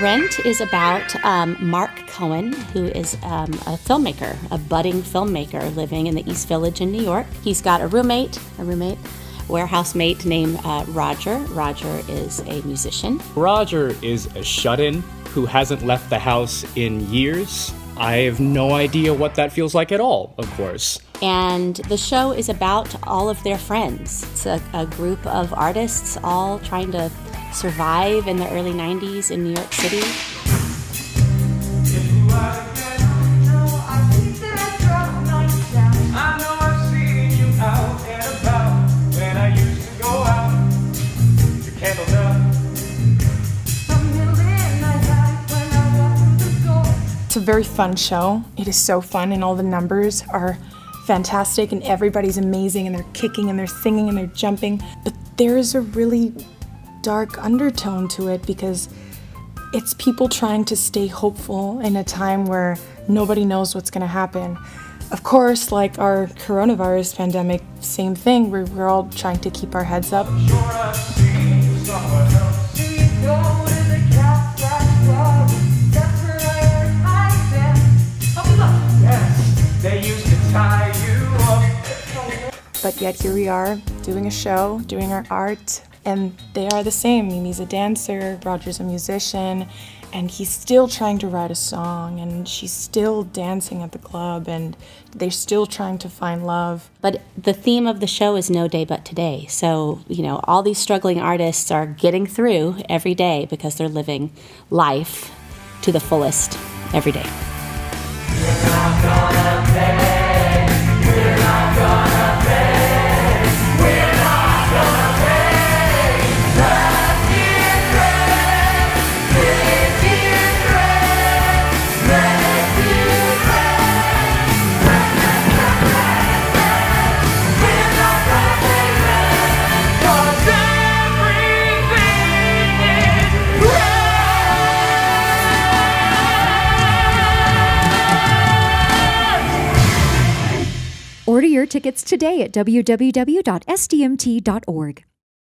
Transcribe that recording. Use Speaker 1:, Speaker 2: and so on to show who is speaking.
Speaker 1: Rent is about um, Mark Cohen, who is um, a filmmaker, a budding filmmaker living in the East Village in New York. He's got a roommate, a roommate, warehouse mate named uh, Roger. Roger is a musician.
Speaker 2: Roger is a shut in who hasn't left the house in years. I have no idea what that feels like at all, of course.
Speaker 1: And the show is about all of their friends. It's a, a group of artists all trying to survive in the early 90s in New York City.
Speaker 3: It's a very fun show. It is so fun, and all the numbers are fantastic, and everybody's amazing, and they're kicking, and they're singing, and they're jumping. But there is a really dark undertone to it because it's people trying to stay hopeful in a time where nobody knows what's going to happen. Of course, like our coronavirus pandemic, same thing. We're, we're all trying to keep our heads up. But yet here we are doing a show, doing our art, and they are the same. Mimi's a dancer, Roger's a musician, and he's still trying to write a song, and she's still dancing at the club, and they're still trying to find love.
Speaker 1: But the theme of the show is No Day But Today. So, you know, all these struggling artists are getting through every day because they're living life to the fullest every day.
Speaker 4: Order your tickets today at www.sdmt.org.